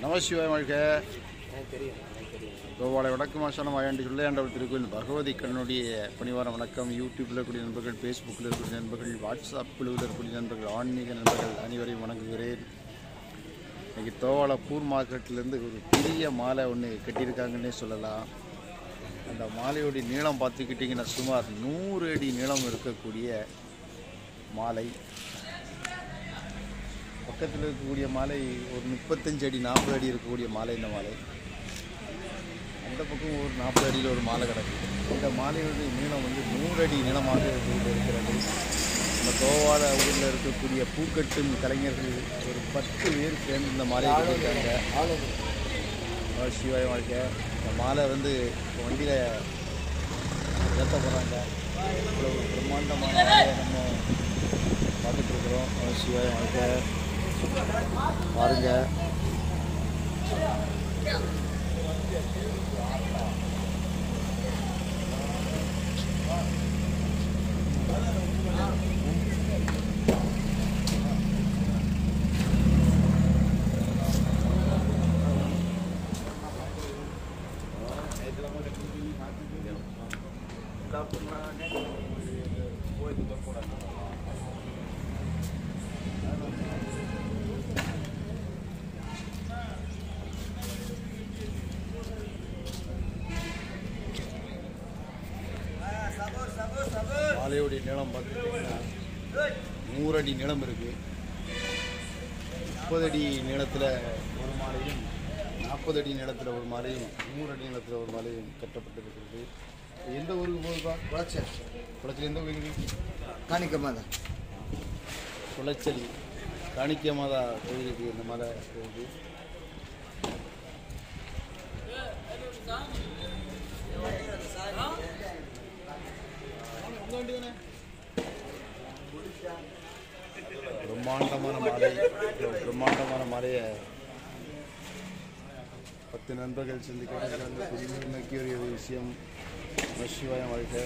நமசிவாய வாழ்க கோபாலை வடக்கு மாசான மாயாண்டி சொல்லையாண்டவர் திருக்கோயில் பகவதி கண்ணுடைய பணிவார வணக்கம். யூடியூப்பில் இருக்கக்கூடிய நண்பர்கள் ஃபேஸ்புக்கில் இருக்கக்கூடிய நண்பர்கள் வாட்ஸ்அப் குழுவில் இருக்கக்கூடிய நண்பர்கள் ஆன்மீக நண்பர்கள் அனைவரையும் வணங்குகிறேன். இன்னைக்கு தோவாளை பூர் மார்க்கெட்லேருந்து ஒரு பெரிய மாலை ஒன்று கட்டியிருக்காங்கன்னே சொல்லலாம். அந்த மாலையோடைய நீளம் பார்த்துக்கிட்டிங்கன்னா சுமார் நூறு அடி நீளம் இருக்கக்கூடிய மாலை. பக்கத்தில் இருக்கக்கூடிய மாலை ஒரு முப்பத்தஞ்சு அடி நாற்பது அடி இருக்கக்கூடிய மாலை இந்த மாலை. அந்த பக்கம் ஒரு நாற்பது அடியில் ஒரு மாலை கிடக்குது. இந்த மாலையுடைய நீளம் வந்து நூறு அடி நீளமாக இருக்கிறது இந்த கோவால ஊரில் இருக்கக்கூடிய பூக்கட்டும் கலைஞர்கள் ஒரு பத்து பேர் சேர்ந்து இந்த மாலையை கட்டியிருக்காங்க. சிவாய வாழ்க்கை இந்த மாலை வந்து வண்டியில் ஏற்ற போகிறாங்க இவ்வளோ பிரம்மாண்டமான மாலையை நம்ம பார்த்துட்டு இருக்கிறோம். சிவாய வாழ்க்கை பாருங்க மாலையுடைய நீளம் பார்த்துக்கிட்டிங்கன்னா நூறு அடி நீளம் இருக்கு. முப்பது அடி நீளத்தில் ஒரு மாலையும் நாற்பது அடி நீளத்தில் ஒரு மாலையும் நூறு அடி நீளத்தில் ஒரு மாலையும் கட்டப்பட்டிருக்கிறது. எந்த ஊருக்கு போகுதுப்பா? குளச்சல். குளச்சல் எந்த ஊருக்கு? காணிக்கமாக தான் குளச்சல். காணிக்க மாதா கோயிலுக்கு இந்த மாலை போகுது. பிரம்மாண்டமான மாலை பிரம்மாண்டமான மாலையை பத்து நண்பர்கள் சேர்ந்து கேட்டிருக்காங்க புதுமை நோக்கிய ஒரு விஷயம் சிவாயம் வாழ்க்கை